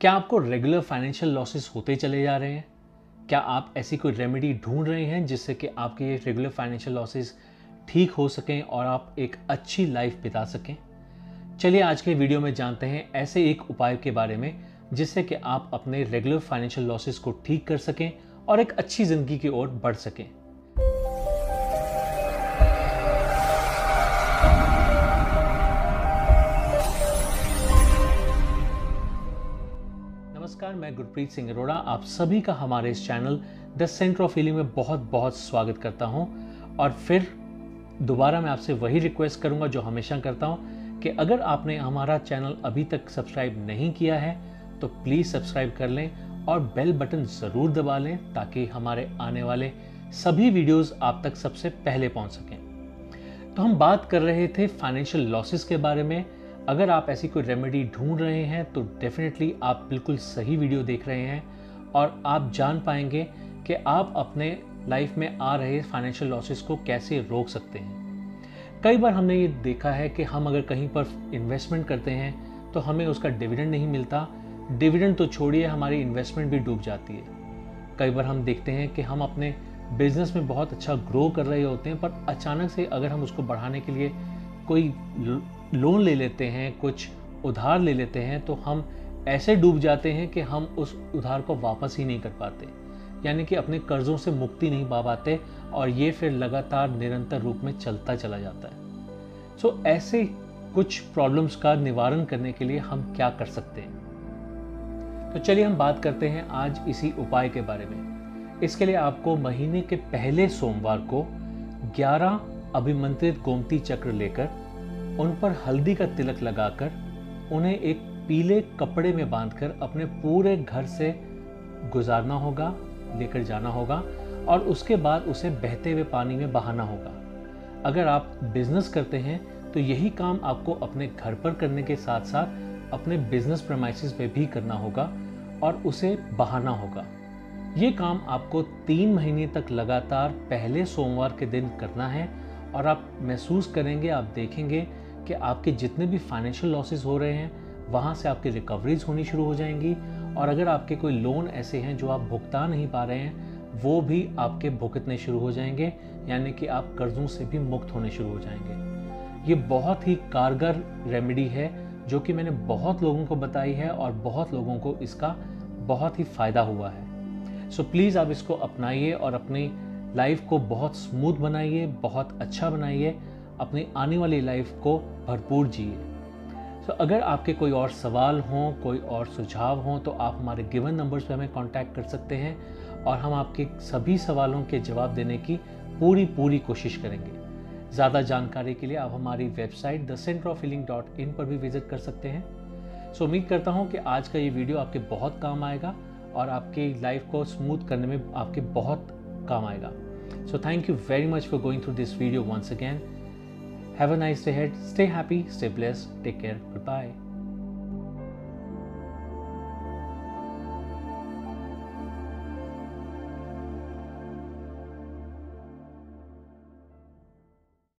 क्या आपको regular financial losses होते चले जा रहे हैं? क्या आप ऐसी कोई रेमेडी ढूंढ रहे हैं जिससे कि आपके ये रेगुलर फाइनेंशियल लॉसेस ठीक हो सकें और आप एक अच्छी लाइफ बिता सकें? चलिए आज के वीडियो में जानते हैं ऐसे एक उपाय के बारे में जिससे कि आप अपने रेगुलर फाइनेंशियल लॉसेस को ठीक कर सकें और एक अच्छी ज़िंदगी की ओर बढ़ सकें। मैं गुरप्रीत सिंह अरोड़ा आप सभी का हमारे इस channel the centre of healing में बहुत बहुत स्वागत करता हूँ। और फिर दोबारा मैं आपसे वही रिक्वेस्ट करूँगा जो हमेशा करता हूँ कि अगर आपने हमारा चैनल अभी तक सब्सक्राइब नहीं किया है तो प्लीज़ सब्सक्राइब कर लें और बेल बटन ज़रूर दबा लें ताकि हमारे आने वाले सभी वीडियोस आप तक सबसे पहले पहुँच सकें। तो हम बात कर रहे थे फाइनेंशियल लॉसेस के बारे में अगर आप ऐसी कोई रेमेडी ढूंढ रहे हैं तो डेफिनेटली आप बिल्कुल सही वीडियो देख रहे हैं और आप जान पाएँगे कि आप अपने लाइफ में आ रहे फाइनेंशियल लॉसेस को कैसे रोक सकते हैं। कई बार हमने ये देखा है कि हम अगर कहीं पर इन्वेस्टमेंट करते हैं तो हमें उसका डिविडेंड नहीं मिलता। डिविडेंड तो छोड़िए, हमारी इन्वेस्टमेंट भी डूब जाती है। कई बार हम देखते हैं कि हम अपने बिज़नेस में बहुत अच्छा ग्रो कर रहे होते हैं, पर अचानक से अगर हम उसको बढ़ाने के लिए कोई लोन ले लेते हैं कुछ उधार ले लेते हैं तो हम ऐसे डूब जाते हैं कि हम उस उधार को वापस ही नहीं कर पाते। यानी कि अपने कर्जों से मुक्ति नहीं पा पाते और ये फिर लगातार निरंतर रूप में चलता चला जाता है। सो so, ऐसे कुछ प्रॉब्लम्स का निवारण करने के लिए हम क्या कर सकते हैं? तो चलिए हम बात करते हैं आज इसी उपाय के बारे में। इसके लिए आपको महीने के पहले सोमवार को 11 अभिमंत्रित गोमती चक्र लेकर उन पर हल्दी का तिलक लगाकर उन्हें एक पीले कपड़े में बांधकर अपने पूरे घर से गुजारना होगा, लेकर जाना होगा और उसके बाद उसे बहते हुए पानी में बहाना होगा। अगर आप बिज़नेस करते हैं तो यही काम आपको अपने घर पर करने के साथ साथ अपने बिज़नेस प्रमाइसिस पे भी करना होगा और उसे बहाना होगा। ये काम आपको तीन महीने तक लगातार पहले सोमवार के दिन करना है और आप महसूस करेंगे, आप देखेंगे कि आपके जितने भी फाइनेंशियल लॉसेस हो रहे हैं, वहाँ से आपकी रिकवरीज होनी शुरू हो जाएँगी। और अगर आपके कोई लोन ऐसे हैं जो आप भुगता नहीं पा रहे हैं, वो भी आपके भुगतने शुरू हो जाएँगे, यानी कि आप कर्जों से भी मुक्त होने शुरू हो जाएँगे। ये बहुत ही कारगर रेमेडी है, जो कि मैंने बहुत लोगों को बताई है और बहुत लोगों को इसका बहुत ही फ़ायदा हुआ है। सो so प्लीज़ आप इसको अपनाइए और अपनी लाइफ को बहुत स्मूथ बनाइए, बहुत अच्छा बनाइए। अपनी आने वाली लाइफ को भरपूर जिए। तो अगर आपके कोई और सवाल हों, कोई और सुझाव हों तो आप हमारे गिवन नंबर्स पर हमें कांटेक्ट कर सकते हैं और हम आपके सभी सवालों के जवाब देने की पूरी पूरी कोशिश करेंगे। ज़्यादा जानकारी के लिए आप हमारी website the centre of healing dot in पर भी विज़िट कर सकते हैं। सो उम्मीद करता हूँ कि आज का ये वीडियो आपके बहुत काम आएगा और आपकी लाइफ को स्मूथ करने में आपके बहुत काम आएगा। So thank you very much for going through this video once again Have a nice day ahead. Stay happy, stay blessed. Take care. Goodbye.